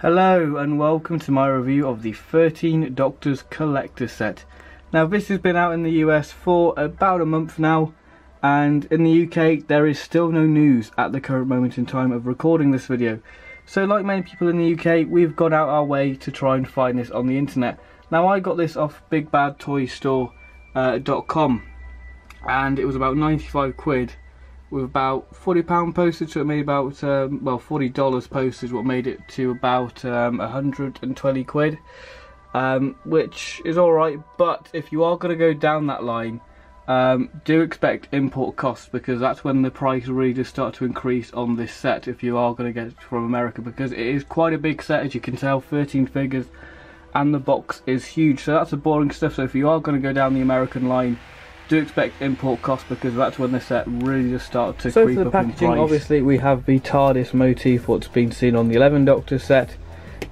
Hello and welcome to my review of the 13 Doctors Collector set. Now this has been out in the US for about a month now and in the UK there is still no news at the current moment in time of recording this video. So like many people in the UK we've gone out our way to try and find this on the internet. Now I got this off bigbadtoystore.com uh, and it was about 95 quid with about £40 postage, so it made about, um, well, $40 postage, what made it to about um, 120 quid, um, which is alright, but if you are going to go down that line, um, do expect import costs because that's when the price really does start to increase on this set if you are going to get it from America because it is quite a big set as you can tell 13 figures and the box is huge. So that's the boring stuff. So if you are going to go down the American line do expect import costs because that's when the set really just started to so creep for the up in packaging, price. obviously we have the TARDIS motif, what's been seen on the 11 Doctor set,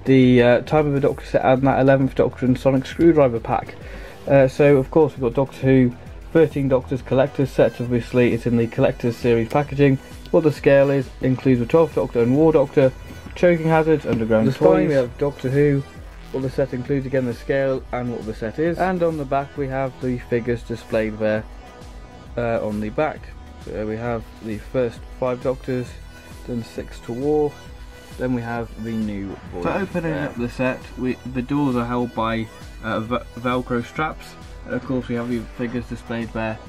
the uh, Time of the Doctor set, and that 11th Doctor and Sonic Screwdriver pack. Uh, so of course we've got Doctor Who, 13 Doctors Collector's set. Obviously it's in the Collector's series packaging. What the scale is includes the 12th Doctor and War Doctor, choking hazards, underground The spine. toys. We have Doctor Who. What the set includes again the scale and what the set is. And on the back we have the figures displayed there uh, on the back. So we have the first five doctors, then six to war, then we have the new boy. For opening there. up the set, we, the doors are held by uh, Velcro straps. And of course, we have the figures displayed there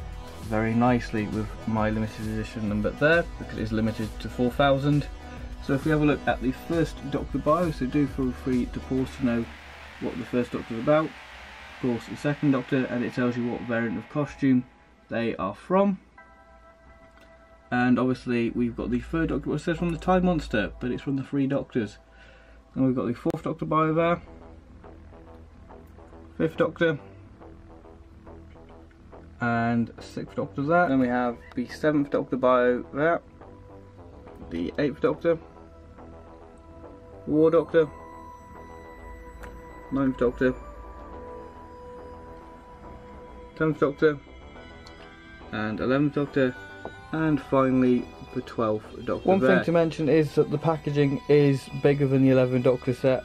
very nicely with my limited edition number there because it's limited to 4,000. So if we have a look at the first Doctor bio, so do feel free to pause to know what the first Doctor is about. Of course, the second Doctor, and it tells you what variant of costume they are from. And obviously, we've got the third Doctor, which says from the Time Monster, but it's from the Three Doctors. And we've got the fourth Doctor bio there. Fifth Doctor. And sixth Doctor there. Then we have the seventh Doctor bio there. The eighth Doctor. War Doctor. Ninth Doctor. Tenth Doctor. And eleventh Doctor. And finally the twelfth Doctor. One there. thing to mention is that the packaging is bigger than the 11 Doctor set.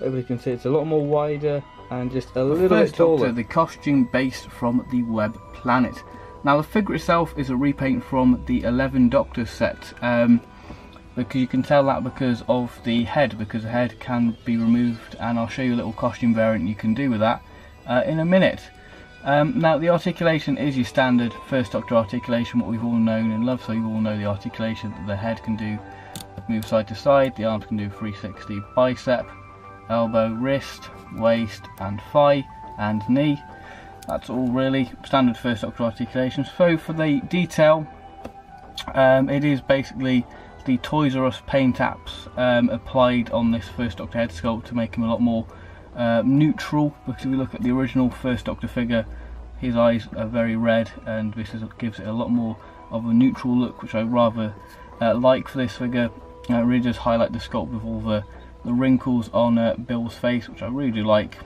Everybody can see it's a lot more wider and just a The little bit first taller. Doctor, the costume based from the Web Planet. Now the figure itself is a repaint from the 11 Doctor set. Um, because you can tell that because of the head, because the head can be removed, and I'll show you a little costume variant you can do with that uh, in a minute. Um, now the articulation is your standard first Doctor articulation, what we've all known and loved. So you all know the articulation that the head can do, move side to side, the arms can do 360 bicep, elbow, wrist, waist, and thigh, and knee. That's all really standard first Doctor articulation. So for the detail, um, it is basically the Toys R Us paint apps um, applied on this first Doctor head sculpt to make him a lot more uh, neutral. Because if we look at the original first Doctor figure, his eyes are very red, and this is, gives it a lot more of a neutral look, which I rather uh, like for this figure. Uh, it really does highlight the sculpt with all the, the wrinkles on uh, Bill's face, which I really do like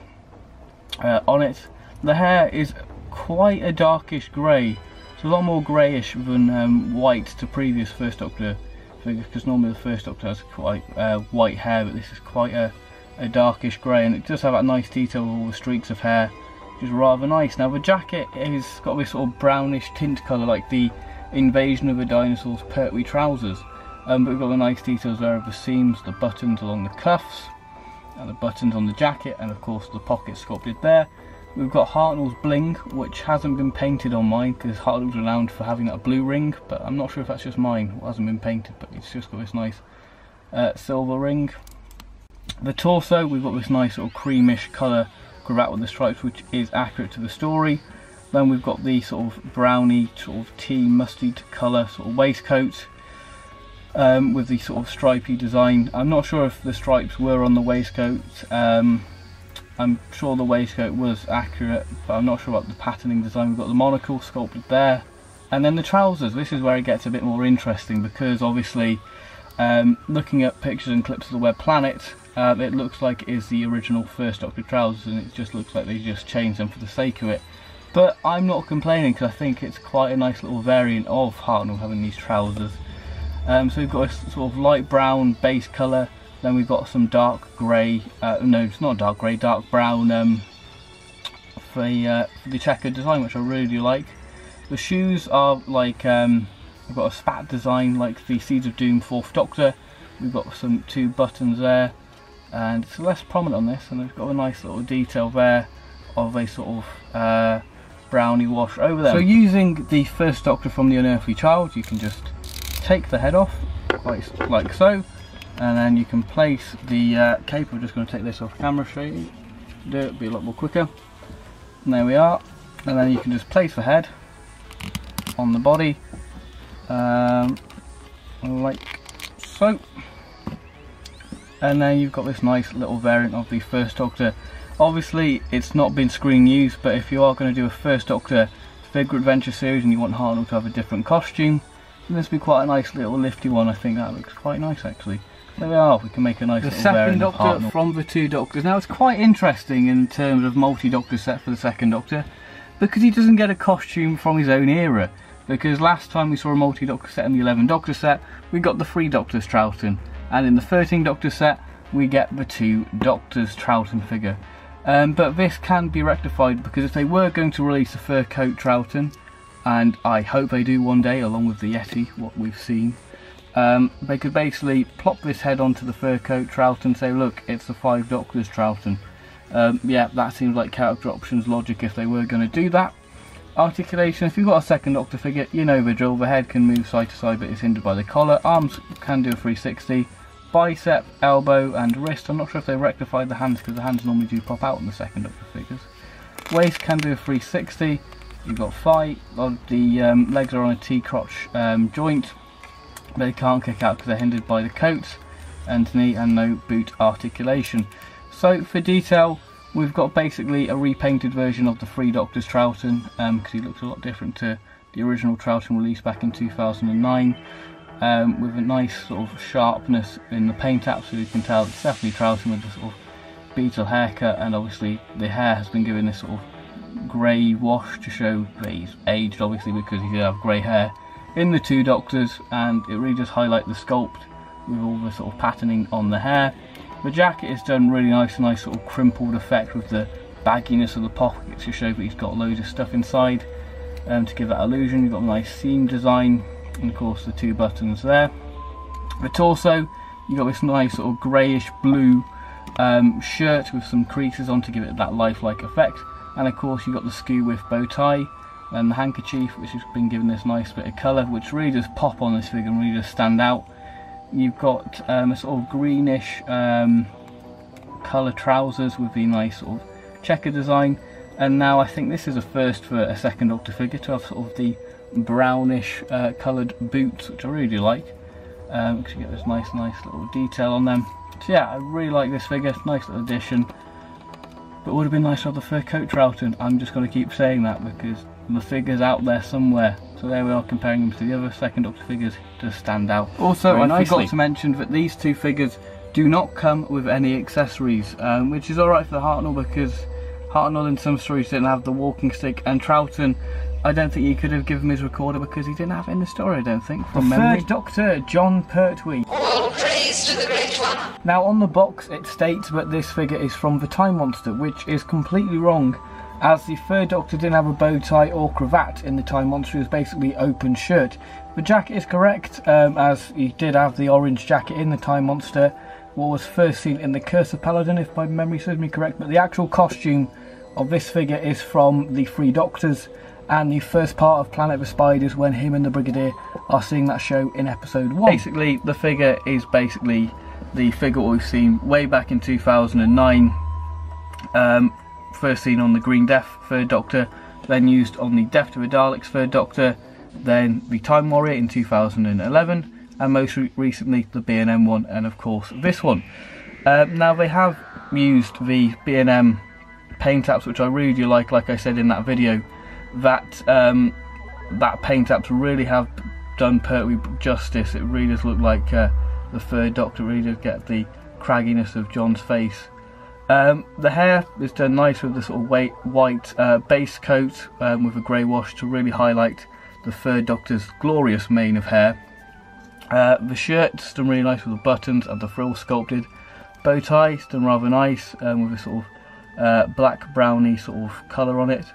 uh, on it. The hair is quite a darkish grey. It's a lot more greyish than um, white to previous First Doctor figures, because normally the First Doctor has quite uh, white hair, but this is quite a, a darkish grey, and it does have that nice detail with all the streaks of hair, which is rather nice. Now the jacket has got this sort of brownish tint colour, like the Invasion of the Dinosaurs Pertwee trousers. Um, but we've got the nice details there of the seams, the buttons along the cuffs, and the buttons on the jacket, and of course the pockets sculpted there. We've got Hartnell's bling, which hasn't been painted on mine because Hartnell's renowned for having that blue ring, but I'm not sure if that's just mine. It hasn't been painted, but it's just got this nice uh, silver ring. The torso, we've got this nice sort of creamish colour cravat with the stripes, which is accurate to the story. Then we've got the sort of browny, sort of tea mustard colour sort of waistcoat um, with the sort of stripy design. I'm not sure if the stripes were on the waistcoat. Um, I'm sure the waistcoat was accurate, but I'm not sure about the patterning design. We've got the monocle sculpted there. And then the trousers, this is where it gets a bit more interesting because obviously um, looking at pictures and clips of the Web Planet, uh, it looks like it is the original First Doctor trousers and it just looks like they just changed them for the sake of it. But I'm not complaining because I think it's quite a nice little variant of Hartnell having these trousers. Um, so we've got a sort of light brown base colour Then we've got some dark grey, uh, no, it's not dark grey, dark brown um, for, the, uh, for the checkered design, which I really do like. The shoes are like, um, we've got a spat design like the Seeds of Doom 4th Doctor. We've got some two buttons there, and it's less prominent on this, and it's got a nice little detail there of a sort of uh, brownie wash over there. So using the first Doctor from the Unearthly Child, you can just take the head off, like so, and then you can place the uh, cape. I'm just going to take this off camera show you. Do it, be a lot more quicker. And there we are. And then you can just place the head on the body, um, like so. And then you've got this nice little variant of the First Doctor. Obviously, it's not been screen used, but if you are going to do a First Doctor figure adventure series and you want Hartnell to have a different costume, then this would be quite a nice little lifty one. I think that looks quite nice actually. There we are, we can make a nice the second Doctor from the two Doctors. Now it's quite interesting in terms of multi-Doctor set for the second Doctor, because he doesn't get a costume from his own era. Because last time we saw a multi-Doctor set in the 11 Doctor set, we got the three Doctors Troughton. And in the 13 Doctor set, we get the two Doctors Troughton figure. Um, but this can be rectified because if they were going to release a fur coat Troughton, and I hope they do one day along with the Yeti, what we've seen, um, they could basically plop this head onto the fur coat trout and say look it's the five doctors Troughton. Um, yeah that seems like character options logic if they were going to do that. Articulation if you've got a second doctor figure you know the drill. The head can move side to side but it's hindered by the collar. Arms can do a 360 bicep elbow and wrist. I'm not sure if they rectified the hands because the hands normally do pop out on the second doctor figures. Waist can do a 360 you've got thigh. The um, legs are on a T-crotch um, joint they can't kick out because they're hindered by the coat and knee and no boot articulation. So for detail, we've got basically a repainted version of the Three Doctors Troughton because um, he looks a lot different to the original Troughton released back in 2009 um, with a nice sort of sharpness in the paint app so you can tell it's definitely Troughton with the sort of beetle haircut and obviously the hair has been given this sort of grey wash to show that he's aged obviously because he did have grey hair in the two doctors and it really does highlight the sculpt with all the sort of patterning on the hair. The jacket is done really nice, nice sort of crimpled effect with the bagginess of the pockets to show that he's got loads of stuff inside um, to give that illusion. You've got a nice seam design and of course the two buttons there. The torso, you've got this nice sort of greyish blue um, shirt with some creases on to give it that lifelike effect and of course you've got the skew with bow tie and the handkerchief which has been given this nice bit of colour which really does pop on this figure and really does stand out. You've got um, a sort of greenish um, colour trousers with the nice sort of checker design. And now I think this is a first for a second Doctor figure to have sort of the brownish uh, coloured boots which I really do like. Um, because you get this nice nice little detail on them. So yeah I really like this figure. Nice little addition. But it would have been nice to have the fur coat Troughton I'm just going to keep saying that because the figures out there somewhere. So there we are comparing them to the other second Doctor figures to stand out. Also, and I nicely. forgot to mention that these two figures do not come with any accessories, um, which is alright for the Hartnell because Hartnell in some stories didn't have the walking stick and Troughton I don't think he could have given him his recorder because he didn't have it in the story, I don't think, from the memory. Third Doctor, Jon Pertwee. All praise to the Great One. Now on the box it states that this figure is from the Time Monster, which is completely wrong as the third Doctor didn't have a bow tie or cravat in the Time Monster, he was basically open shirt. The jacket is correct, um, as he did have the orange jacket in the Time Monster, what was first seen in the Curse of Peladon, if my memory serves me correct, but the actual costume of this figure is from the Three Doctors and the first part of Planet of the Spiders when him and the Brigadier are seeing that show in episode 1. Basically, the figure is basically the figure we've seen way back in 2009. Um, first seen on the Green Death Third Doctor, then used on the Death to the Daleks Third Doctor, then the Time Warrior in 2011, and most re recently the B&M one, and of course this one. Uh, now they have used the B&M paint apps, which I really do like, like I said in that video, that um, that paint apps really have done Pertwee justice. It really does look like uh, the third Doctor really does get the cragginess of Jon's face um, the hair is done nice with the sort of white, white uh, base coat um, with a grey wash to really highlight the third Doctor's glorious mane of hair. Uh, the shirt's done really nice with the buttons and the frill sculpted. Bow tie's done rather nice um, with a sort of uh, black browny sort of colour on it.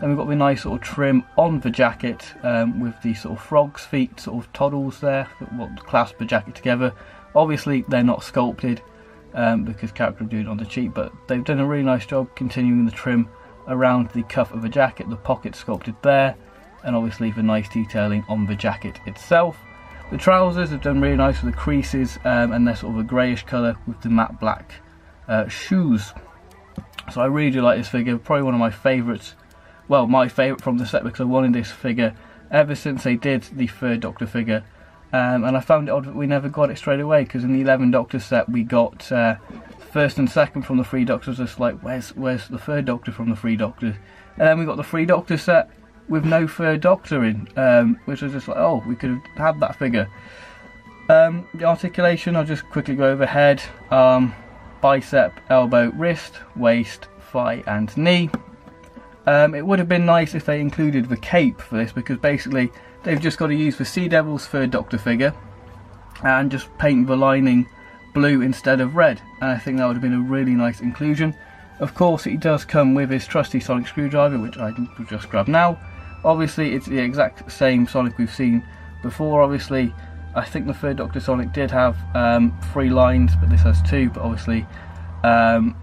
Then we've got the nice sort of trim on the jacket um, with the sort of frog's feet sort of toddles there that what clasp the jacket together. Obviously they're not sculpted um, because character do it on the cheap, but they've done a really nice job continuing the trim around the cuff of the jacket, the pocket sculpted there, and obviously the nice detailing on the jacket itself. The trousers have done really nice with the creases um, and they're sort of a greyish colour with the matte black uh, shoes. So I really do like this figure, probably one of my favourites. Well, my favourite from the set because I wanted this figure ever since they did the third Doctor figure. Um, and I found it odd that we never got it straight away because in the 11 Doctor set we got uh, first and second from the three Doctors. Just like, where's where's the third Doctor from the three Doctors? And then we got the three Doctor set with no third Doctor in, um, which was just like, oh, we could have had that figure. Um, the articulation, I'll just quickly go over head, arm, bicep, elbow, wrist, waist, thigh, and knee. Um, it would have been nice if they included the cape for this because basically they've just got to use the Sea Devil's third Doctor figure and just paint the lining blue instead of red. And I think that would have been a really nice inclusion. Of course, it does come with his trusty sonic screwdriver, which I just grab now. Obviously, it's the exact same Sonic we've seen before. Obviously, I think the third Doctor Sonic did have um, three lines, but this has two. But obviously, um,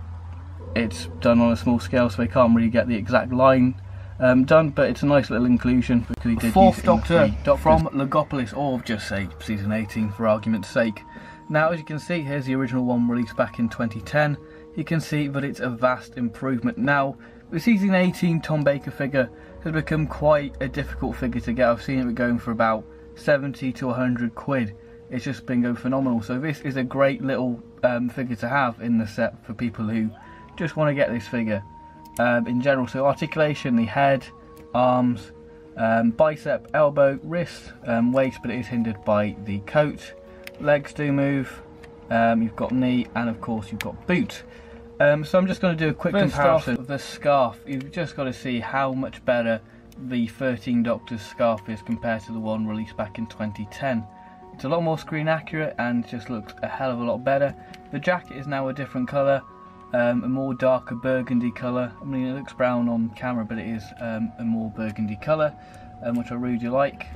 it's done on a small scale, so they can't really get the exact line um, done. But it's a nice little inclusion because he did Fourth use it in the Doctor from Logopolis, or just say season 18 for argument's sake. Now, as you can see, here's the original one released back in 2010. You can see that it's a vast improvement. Now, the season 18 Tom Baker figure has become quite a difficult figure to get. I've seen it going for about 70 to 100 quid. It's just been going phenomenal. So this is a great little um, figure to have in the set for people who just want to get this figure um, in general. So articulation, the head, arms, um, bicep, elbow, wrist, um, waist, but it is hindered by the coat. Legs do move. Um, you've got knee, and of course you've got boot. Um, so I'm just going to do a quick First comparison of the scarf. You've just got to see how much better the 13 Doctors scarf is compared to the one released back in 2010. It's a lot more screen accurate and just looks a hell of a lot better. The jacket is now a different colour, um, a more darker burgundy colour. I mean, it looks brown on camera, but it is um, a more burgundy colour, um, which I really like.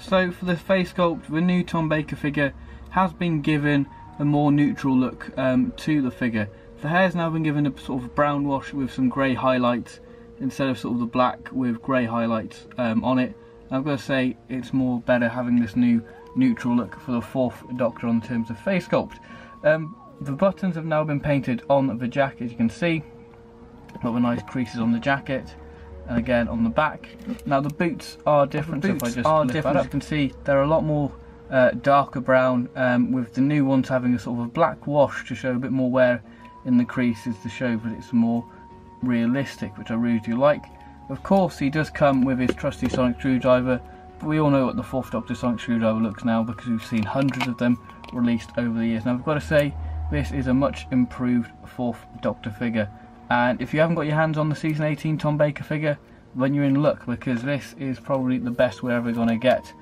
So for the face sculpt, the new Tom Baker figure has been given a more neutral look um, to the figure. The hair's now been given a sort of brown wash with some grey highlights instead of sort of the black with grey highlights um, on it. I've got to say it's more better having this new neutral look for the fourth Doctor in terms of face sculpt. Um, the buttons have now been painted on the jacket as you can see. Got the nice creases on the jacket and again on the back. Now the boots are different. The so if I boots just are different. up, you can see they're a lot more uh, darker brown um, with the new ones having a sort of a black wash to show a bit more wear in the creases to show that it's more realistic, which I really do like. Of course, he does come with his trusty sonic screwdriver, but we all know what the fourth Doctor sonic screwdriver looks now because we've seen hundreds of them released over the years. Now, I've got to say, this is a much improved fourth Doctor figure, and if you haven't got your hands on the season 18 Tom Baker figure, then you're in luck because this is probably the best we're ever going to get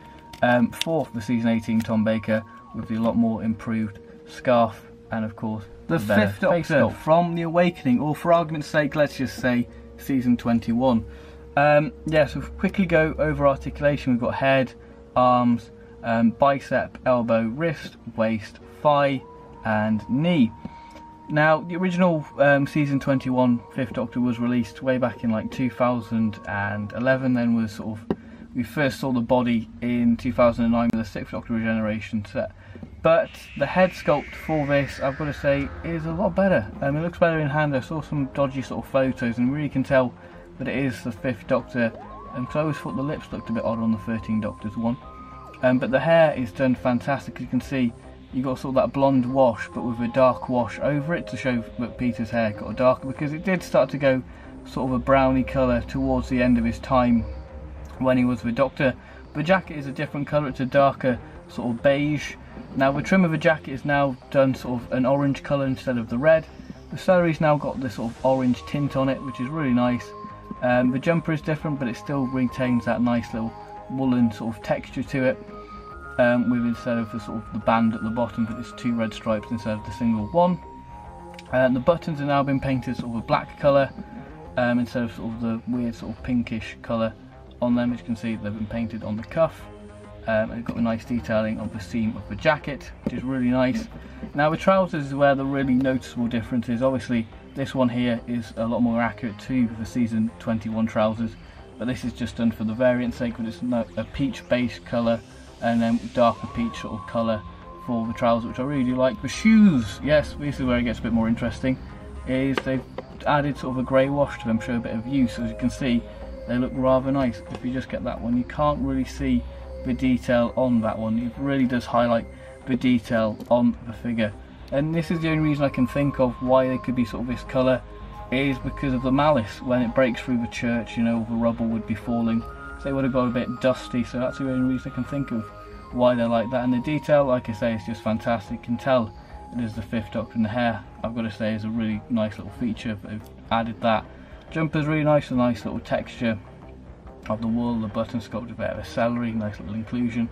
um, for the season 18 Tom Baker with the lot more improved scarf and of course The fifth Doctor from the Awakening, or for argument's sake, let's just say season 21. Um, yeah, so quickly go over articulation. We've got head, arms, um, bicep, elbow, wrist, waist, thigh, and knee. Now, the original um, season 21 Fifth Doctor was released way back in like 2011. Then was sort of we first saw the body in 2009 with the Sixth Doctor Regeneration set. But the head sculpt for this, I've got to say, is a lot better. Um, it looks better in hand. I saw some dodgy sort of photos and really can tell that it is the Fifth Doctor. And so I always thought the lips looked a bit odd on the 13 Doctors one. Um, but the hair is done fantastic. You can see you got sort of that blonde wash, but with a dark wash over it to show that Peter's hair got darker because it did start to go sort of a browny colour towards the end of his time when he was the Doctor. The jacket is a different colour, it's a darker sort of beige. Now the trim of the jacket is now done sort of an orange colour instead of the red. The celery's now got this sort of orange tint on it, which is really nice. Um, the jumper is different, but it still retains that nice little woolen sort of texture to it. Um, with instead of the sort of the band at the bottom, but it's two red stripes instead of the single one. And the buttons have now been painted sort of a black colour um, instead of sort of the weird sort of pinkish colour on them. As you can see, they've been painted on the cuff. Um, and got a nice detailing of the seam of the jacket, which is really nice. Now the trousers is where the really noticeable difference is. Obviously, this one here is a lot more accurate to the season 21 trousers, but this is just done for the variant sake, but it's a peach base colour and then darker peach sort of colour for the trousers, which I really like. The shoes, yes, this is where it gets a bit more interesting, is they've added sort of a grey wash to them, show a bit of use. As you can see, they look rather nice. If you just get that one, you can't really see the detail on that one. It really does highlight the detail on the figure. And this is the only reason I can think of why they could be sort of this colour is because of the Malus. When it breaks through the church, you know, the rubble would be falling. They would have got a bit dusty, so that's the only reason I can think of why they're like that. And the detail, like I say, is just fantastic. You can tell it is the fifth Doctor in the hair. I've got to say is a really nice little feature. They've added that. Jumper's really nice, a nice little texture of the wool, the button sculpted a bit of a celery, nice little inclusion.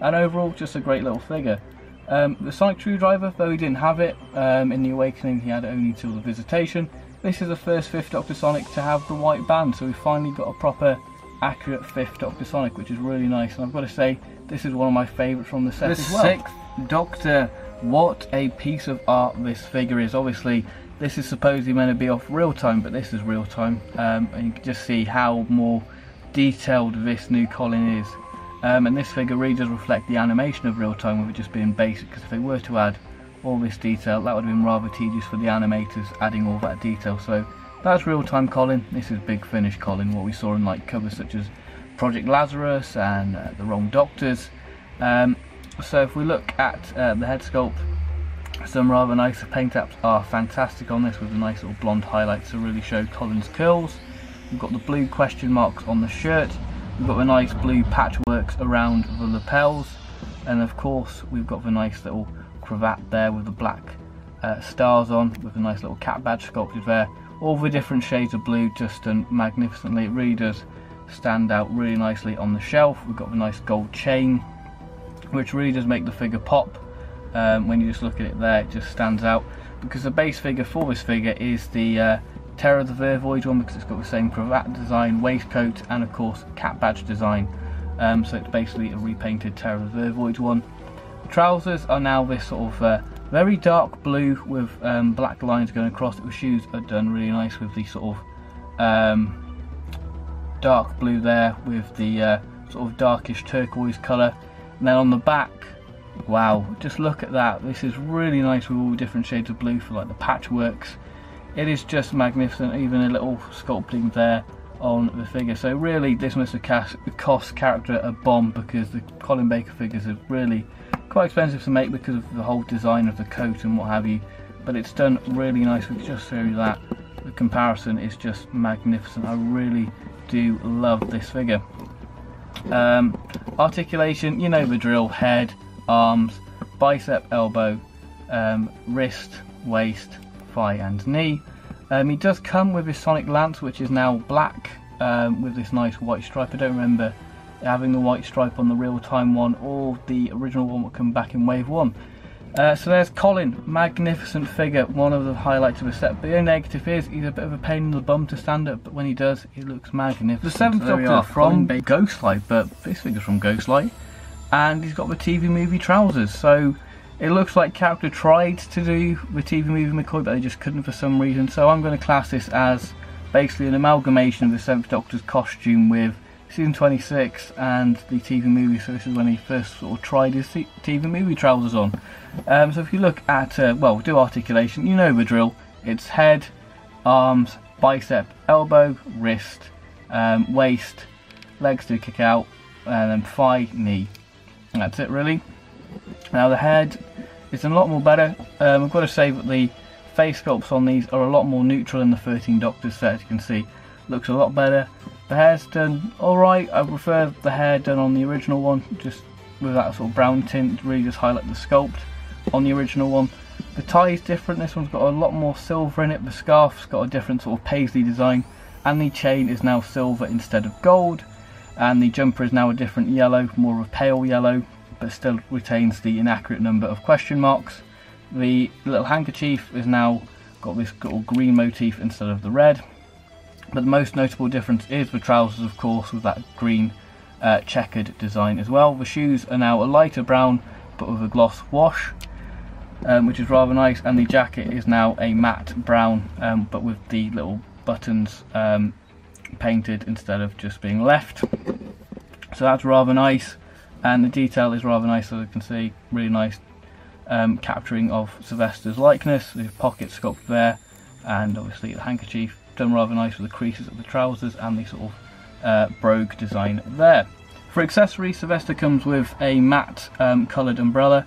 And overall, just a great little figure. Um, the Sonic Screwdriver, though he didn't have it um, in the Awakening, he had it only until the Visitation. This is the first 5th Doctor Sonic to have the white band, so we finally got a proper accurate 5th Doctor Sonic, which is really nice. And I've got to say, this is one of my favourites from the set the as well. Sixth Doctor, what a piece of art this figure is. Obviously, this is supposedly meant to be off real time, but this is real time. Um, and you can just see how more detailed this new Colin is. Um, and this figure really does reflect the animation of real time with it just being basic, because if they were to add all this detail, that would have been rather tedious for the animators adding all that detail. So that's real time Colin. This is Big Finish Colin, what we saw in like covers such as Project Lazarus and uh, The Wrong Doctors. Um, so if we look at uh, the head sculpt, some rather nice paint apps are fantastic on this with the nice little blonde highlights to really show Colin's curls. We've got the blue question marks on the shirt. We've got the nice blue patchworks around the lapels. And of course, we've got the nice little cravat there with the black uh, stars on with a nice little cat badge sculpted there. All the different shades of blue just done magnificently. It really does stand out really nicely on the shelf. We've got the nice gold chain, which really does make the figure pop. Um, when you just look at it there, it just stands out. Because the base figure for this figure is the uh, Terror of the Vervoid one because it's got the same cravat design, waistcoat, and of course cat badge design. Um, so it's basically a repainted Terror of the Vervoid one. The trousers are now this sort of uh, very dark blue with um, black lines going across. The shoes are done really nice with the sort of um, dark blue there with the uh, sort of darkish turquoise colour. And then on the back, wow, just look at that. This is really nice with all the different shades of blue for like the patchworks it is just magnificent even a little sculpting there on the figure so really this must have cost character a bomb because the Colin Baker figures are really quite expensive to make because of the whole design of the coat and what have you but it's done really nicely just you that the comparison is just magnificent I really do love this figure um, articulation you know the drill head arms bicep elbow um, wrist waist thigh and knee. Um, he does come with his Sonic Lance, which is now black um, with this nice white stripe. I don't remember having the white stripe on the real-time one or the original one will come back in Wave 1. Uh, so there's Colin, magnificent figure, one of the highlights of the set. But the only negative is he's a bit of a pain in the bum to stand up, but when he does, he looks magnificent. The seventh so Doctor from Ghostlight, but this figure's from Ghostlight, and he's got the TV movie trousers. So it looks like character tried to do the TV movie McCoy, but they just couldn't for some reason. So I'm going to class this as basically an amalgamation of the Seventh Doctor's costume with season 26 and the TV movie. So this is when he first sort of tried his TV movie trousers on. Um, so if you look at, uh, well, do articulation, you know the drill. It's head, arms, bicep, elbow, wrist, um, waist, legs do kick out, and then thigh, knee. That's it really. Now the head is a lot more better. Um, I've got to say that the face sculpts on these are a lot more neutral in the 13 Doctors set, as you can see. Looks a lot better. The hair's done alright. I prefer the hair done on the original one, just with that sort of brown tint, really just highlight the sculpt on the original one. The tie is different, this one's got a lot more silver in it, the scarf's got a different sort of paisley design, and the chain is now silver instead of gold, and the jumper is now a different yellow, more of a pale yellow, but still retains the inaccurate number of question marks. The little handkerchief is now got this little green motif instead of the red. But the most notable difference is the trousers, of course, with that green uh, checkered design as well. The shoes are now a lighter brown, but with a gloss wash, um, which is rather nice. And the jacket is now a matte brown, um, but with the little buttons um, painted instead of just being left. So that's rather nice, and the detail is rather nice, as you can see. Really nice um, capturing of Sylvester's likeness. The pocket sculpt there, and obviously the handkerchief done rather nice with the creases of the trousers and the sort of uh, brogue design there. For accessories, Sylvester comes with a matte um, coloured umbrella,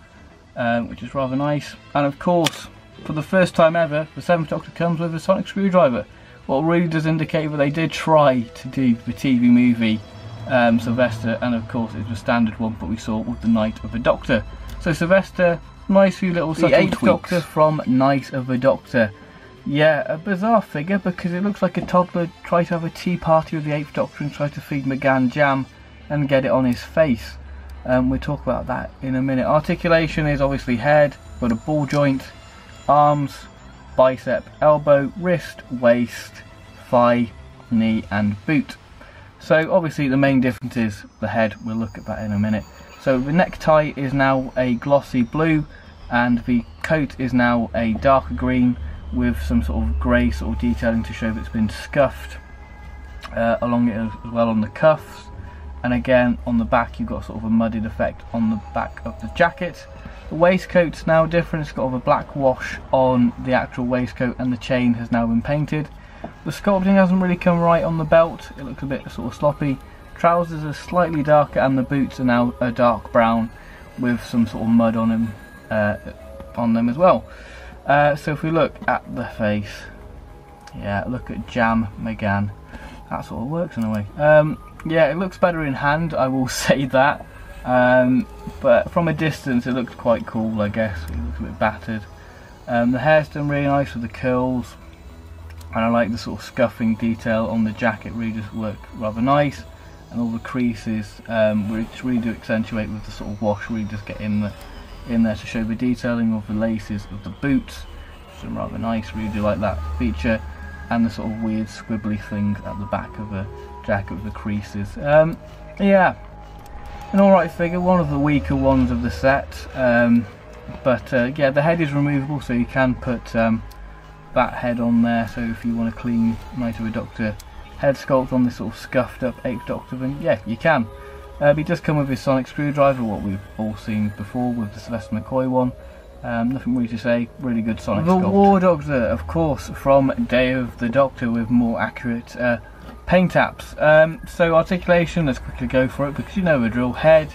um, which is rather nice. And of course, for the first time ever, the 7th Doctor comes with a sonic screwdriver. What really does indicate that they did try to do the TV movie um, Sylvester, and of course it's the standard one, but we saw with the Night of the Doctor. So Sylvester, nice few little the 8th Doctor from Night of the Doctor. Yeah, a bizarre figure because it looks like a toddler tried to have a tea party with the Eighth Doctor and tried to feed McGann jam and get it on his face. Um, we'll talk about that in a minute. Articulation is obviously head, got a ball joint, arms, bicep, elbow, wrist, waist, thigh, knee and boot. So obviously the main difference is the head, we'll look at that in a minute. So the necktie is now a glossy blue and the coat is now a darker green with some sort of grey sort of detailing to show that it's been scuffed uh, along it as well on the cuffs. And again on the back you've got sort of a mudded effect on the back of the jacket. The waistcoat's now different. It's got a black wash on the actual waistcoat and the chain has now been painted. The sculpting hasn't really come right on the belt. It looks a bit sort of sloppy. Trousers are slightly darker and the boots are now a dark brown with some sort of mud on them uh, on them as well uh, so if we look at the face, yeah, look at Jam McGann. That sort of works in a way. Um, yeah, it looks better in hand, I will say that. Um, but from a distance, it looks quite cool, I guess. It looks a bit battered. Um, the hair's done really nice with the curls. And I like the sort of scuffing detail on the jacket, really just work rather nice. And all the creases, um, which really do accentuate with the sort of wash, really just get in the in there to show the detailing of the laces of the boots. Some rather nice really do like that feature. And the sort of weird squibbly thing at the back of the jacket with the creases. Um, yeah an alright figure one of the weaker ones of the set. Um, but uh, yeah the head is removable so you can put um, that head on there. So if you want a clean Night of a Doctor head sculpt on this sort of scuffed up 8th Doctor then yeah you can uh, he does come with his sonic screwdriver, what we've all seen before with the Sylvester McCoy one. Um, nothing really to say, really good sonic The sculpt. War Doctor, of course, from Day of the Doctor with more accurate uh, paint apps. Um, so articulation, let's quickly go for it because you know the drill. Head,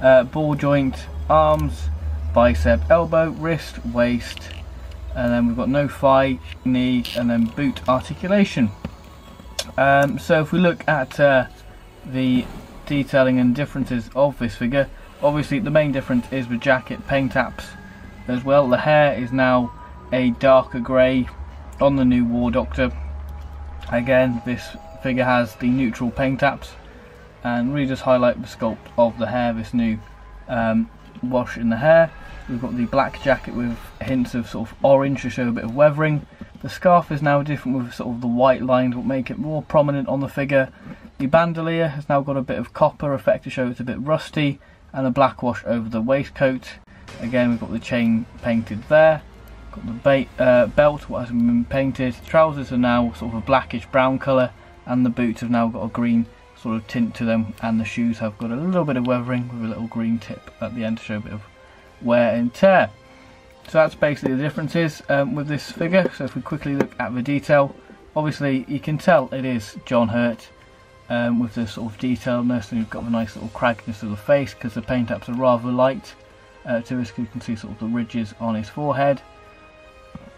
uh, ball joint, arms, bicep, elbow, wrist, waist, and then we've got no thigh, knee, and then boot articulation. Um, so if we look at uh, the detailing and differences of this figure. Obviously the main difference is the jacket paint apps as well. The hair is now a darker grey on the new War Doctor. Again this figure has the neutral paint apps and really just highlight the sculpt of the hair, this new um, wash in the hair. We've got the black jacket with hints of sort of orange to show a bit of weathering. The scarf is now different with sort of the white lines will make it more prominent on the figure the bandolier has now got a bit of copper effect to show it's a bit rusty and a black wash over the waistcoat. Again we've got the chain painted there. Got the uh, belt what hasn't been painted. Trousers are now sort of a blackish brown colour and the boots have now got a green sort of tint to them and the shoes have got a little bit of weathering with a little green tip at the end to show a bit of wear and tear. So that's basically the differences um, with this figure. So if we quickly look at the detail, obviously you can tell it is John Hurt um, with the sort of detailedness and you've got the nice little cragginess of the face because the paint apps are rather light uh, to this you can see sort of the ridges on his forehead.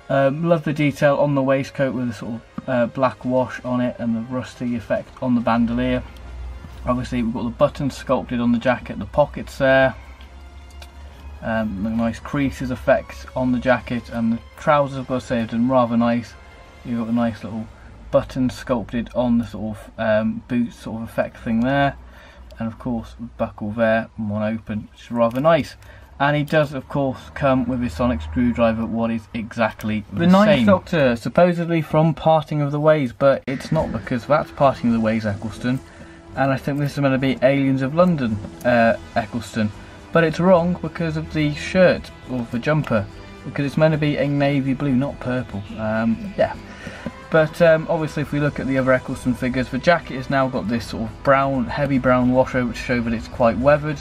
Um, love the detail on the waistcoat with the sort of uh, black wash on it and the rusty effect on the bandolier. Obviously we've got the buttons sculpted on the jacket the pockets there. Um, the nice creases effect on the jacket and the trousers I've got to say have done rather nice. You've got a nice little buttons sculpted on the sort of um, boot sort of effect thing there. and of course buckle there, one open, which is rather nice. And he does, of course, come with his sonic screwdriver, what is exactly the, the Ninth same. Doctor, supposedly from Parting of the Ways, but it's not because that's Parting of the Ways, Eccleston. And I think this is going to be Aliens of London, uh, Eccleston. But it's wrong because of the shirt, or the jumper, because it's meant to be a navy blue, not purple. Um, yeah. But um, obviously, if we look at the other Eccleston figures, the jacket has now got this sort of brown, heavy brown wash over to show that it's quite weathered.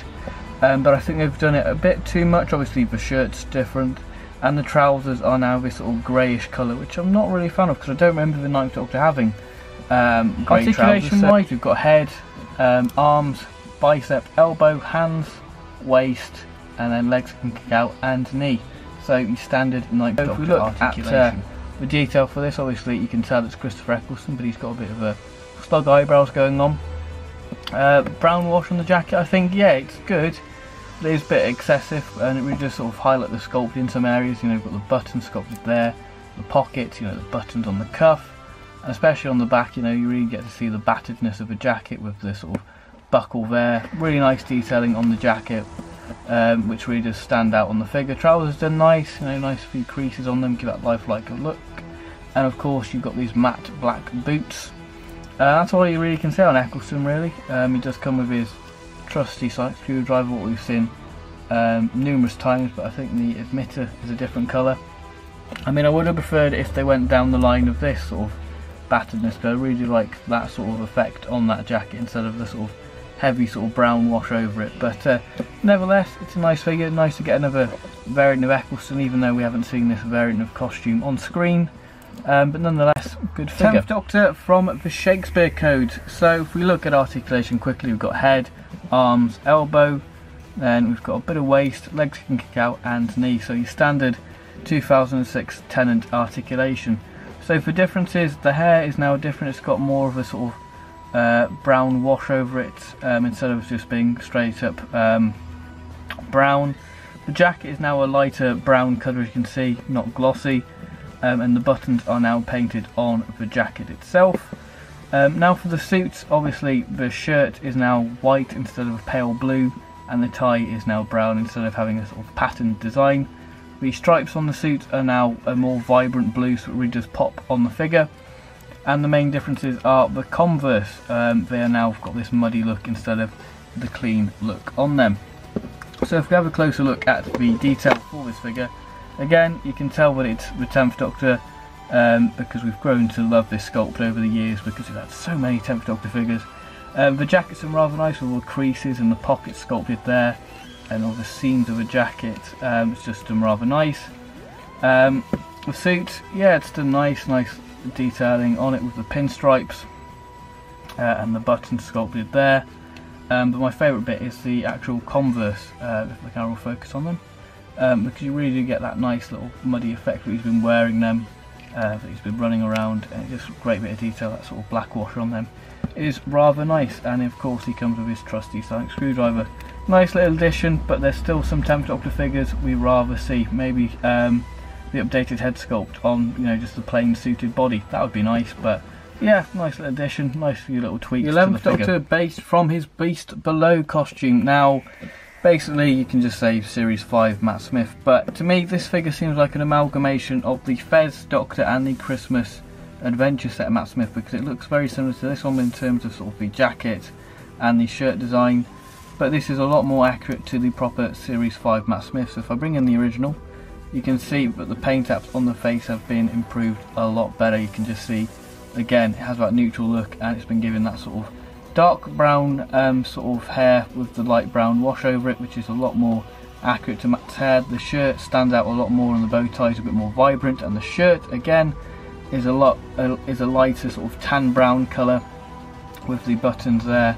Um, but I think they've done it a bit too much. Obviously, the shirt's different, and the trousers are now this sort of greyish colour, which I'm not really a fan of because I don't remember the Ninth Doctor having um, grey trousers. wise, we've got head, um, arms, bicep, elbow, hands, waist, and then legs can kick out and knee. So your standard Ninth so Doctor if we look at uh, the detail for this, obviously you can tell it's Christopher Eccleston, but he's got a bit of a slug eyebrows going on. Uh, brown wash on the jacket, I think, yeah, it's good. It is a bit excessive, and it really just sort of highlight the sculpt in some areas. You know, you've got the buttons sculpted there, the pockets, you know, the buttons on the cuff, and especially on the back. You know, you really get to see the batteredness of a jacket with the sort of buckle there. Really nice detailing on the jacket um, which really does stand out on the figure. Trousers done nice, you know, nice few creases on them, give that lifelike look. And of course you've got these matte black boots. Uh, that's all you really can say on Eccleston really. Um, he does come with his trusty sonic screwdriver, what we've seen um, numerous times, but I think the emitter is a different colour. I mean, I would have preferred if they went down the line of this sort of batteredness, but I really like that sort of effect on that jacket instead of the sort of heavy sort of brown wash over it. But uh, nevertheless, it's a nice figure. Nice to get another variant of Eccleston, even though we haven't seen this variant of costume on screen. Um, but nonetheless, good figure. 10th Doctor from the Shakespeare Code. So if we look at articulation quickly, we've got head, arms, elbow, then we've got a bit of waist, legs can kick out, and knee. So your standard 2006 Tennant articulation. So for differences, the hair is now different. It's got more of a sort of uh, brown wash over it um, instead of just being straight up um, brown. The jacket is now a lighter brown colour as you can see, not glossy, um, and the buttons are now painted on the jacket itself. Um, now for the suits, obviously the shirt is now white instead of pale blue, and the tie is now brown instead of having a sort of patterned design. The stripes on the suit are now a more vibrant blue, so it really does pop on the figure and the main differences are the Converse. Um, they are now got this muddy look instead of the clean look on them. So if we have a closer look at the detail for this figure, again you can tell that it's the 10th Doctor um, because we've grown to love this sculpt over the years because we've had so many 10th Doctor figures. Um, the jackets are rather nice with all the creases and the pockets sculpted there and all the seams of the jacket. Um, it's just done rather nice. Um, the suit, yeah, it's done nice, nice detailing on it with the pinstripes uh, and the button sculpted there. Um, but my favourite bit is the actual Converse, uh, if the camera will focus on them, um, because you really do get that nice little muddy effect that he's been wearing them, uh, that he's been running around, and just a great bit of detail, that sort of black wash on them. It is rather nice, and of course he comes with his trusty sonic screwdriver. Nice little addition, but there's still some 10th Doctor figures we rather see. Maybe um, the updated head sculpt on, you know, just the plain suited body. That would be nice, but yeah, nice little addition, nice few little tweaks. The 11th Doctor based from his Beast Below costume. Now, basically, you can just say Series 5 Matt Smith, but to me, this figure seems like an amalgamation of the Fez Doctor and the Christmas Adventure set of Matt Smith because it looks very similar to this one in terms of sort of the jacket and the shirt design, but this is a lot more accurate to the proper Series 5 Matt Smith. So if I bring in the original, you can see that the paint apps on the face have been improved a lot better. You can just see again it has that neutral look and it's been given that sort of dark brown um, sort of hair with the light brown wash over it which is a lot more accurate to Matt's hair. The shirt stands out a lot more and the bow tie is a bit more vibrant. And the shirt again is a lot is a lighter sort of tan brown colour with the buttons there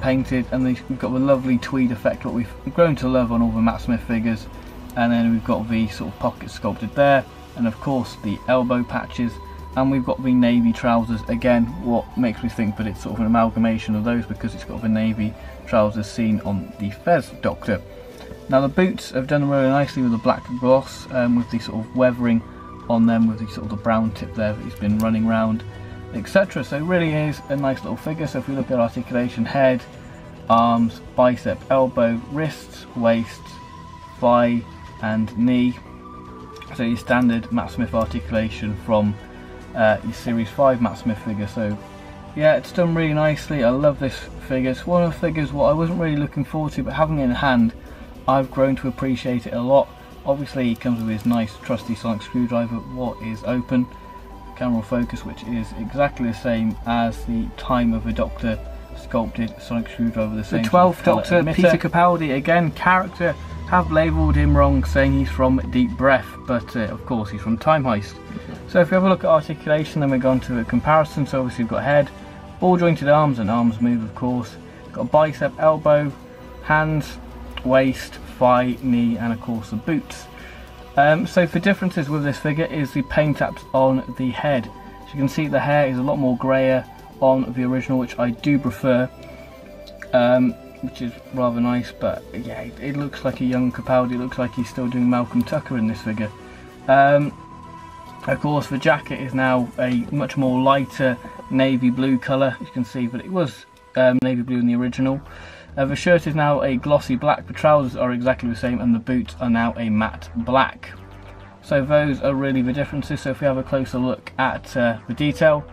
painted. And we've got the lovely tweed effect what we've grown to love on all the Matt Smith figures and then we've got the sort of pocket sculpted there. And of course the elbow patches. And we've got the navy trousers. Again what makes me think that it's sort of an amalgamation of those because it's got the navy trousers seen on the Fez Doctor. Now the boots have done really nicely with the black gloss um, with the sort of weathering on them with the sort of the brown tip there that he's been running around etc so it really is a nice little figure. So if we look at articulation head arms, bicep, elbow, wrists, waist, thigh and knee. So your standard Matt Smith articulation from uh, your Series 5 Matt Smith figure. So yeah, it's done really nicely. I love this figure. It's one of the figures what I wasn't really looking forward to, but having it in hand, I've grown to appreciate it a lot. Obviously, he comes with his nice trusty sonic screwdriver, what is open, camera focus, which is exactly the same as the Time of a Doctor sculpted sonic screwdriver. The same. The 12th Doctor. Peter Capaldi, again, character have labelled him wrong saying he's from Deep Breath, but uh, of course he's from Time Heist. So if we have a look at articulation, then we go on to a comparison. So obviously we've got head, ball jointed arms, and arms move of course. Got bicep, elbow, hands, waist, thigh, knee, and of course the boots. Um, so for differences with this figure is the paint apps on the head. As you can see the hair is a lot more grayer on the original, which I do prefer. Um, which is rather nice. But yeah, it, it, looks like a young Capaldi. It looks like he's still doing Malcolm Tucker in this figure. Um, of course, the jacket is now a much more lighter navy blue colour, you can see, but it was um, navy blue in the original. Uh, the shirt is now a glossy black, the trousers are exactly the same, and the boots are now a matte black. So those are really the differences. So if we have a closer look at uh, the detail,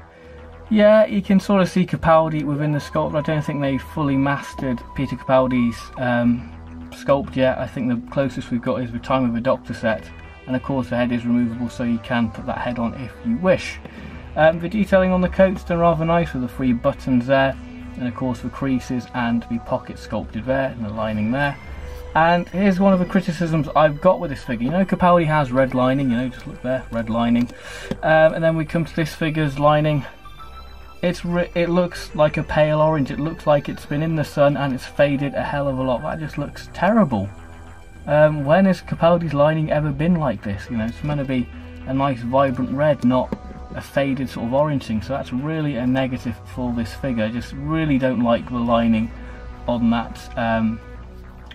yeah, you can sort of see Capaldi within the sculpt. I don't think they fully mastered Peter Capaldi's um, sculpt yet. I think the closest we've got is the Time of the Doctor set. And of course the head is removable so you can put that head on if you wish. Um, the detailing on the coat's done rather nice with the three buttons there. And of course the creases and the pocket sculpted there and the lining there. And here's one of the criticisms I've got with this figure. You know Capaldi has red lining, you know, just look there, red lining. Um, and then we come to this figure's lining it's it looks like a pale orange. It looks like it's been in the sun and it's faded a hell of a lot. That just looks terrible. Um, when has Capaldi's lining ever been like this? You know, it's meant to be a nice vibrant red, not a faded sort of orange thing. So that's really a negative for this figure. I just really don't like the lining on that. Um,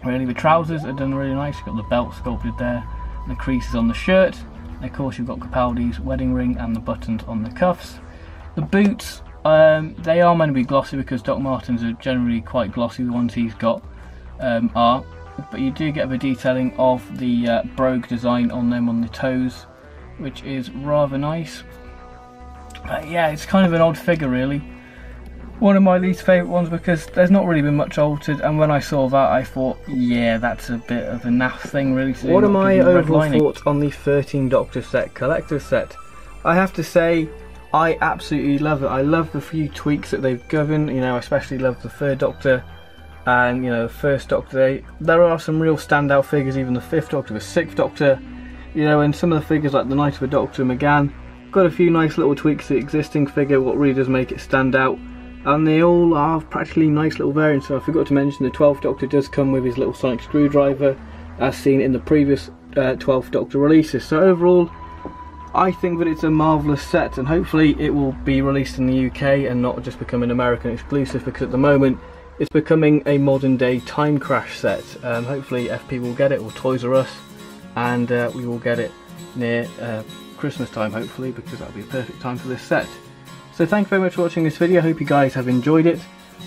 really, the trousers are done really nice. You've got the belt sculpted there, the creases on the shirt. And of course, you've got Capaldi's wedding ring and the buttons on the cuffs. The boots um, they are meant to be glossy because Doc Martens are generally quite glossy, the ones he's got um, are. But you do get the detailing of the uh, brogue design on them on the toes, which is rather nice. Uh, yeah, it's kind of an odd figure really. One of my least favourite ones because there's not really been much altered and when I saw that I thought, yeah, that's a bit of a naff thing really to do. What are my overall thoughts on the 13 Doctor set, collector set? I have to say, I absolutely love it. I love the few tweaks that they've given. You know, I especially love the third Doctor and you know the first Doctor. They, there are some real standout figures, even the fifth Doctor, the sixth Doctor. You know, and some of the figures like the Night of the Doctor, McGann, got a few nice little tweaks to the existing figure, what really does make it stand out. And they all are practically nice little variants. So I forgot to mention the 12th Doctor does come with his little sonic screwdriver, as seen in the previous uh, 12th Doctor releases. So overall, I think that it's a marvellous set and hopefully it will be released in the UK and not just become an American exclusive because at the moment it's becoming a modern day time crash set. Um, hopefully FP will get it or Toys R Us and uh, we will get it near uh, Christmas time hopefully because that'll be a perfect time for this set. So thank you very much for watching this video, hope you guys have enjoyed it.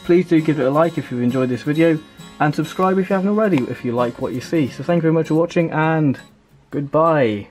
Please do give it a like if you've enjoyed this video and subscribe if you haven't already if you like what you see. So thank you very much for watching and goodbye.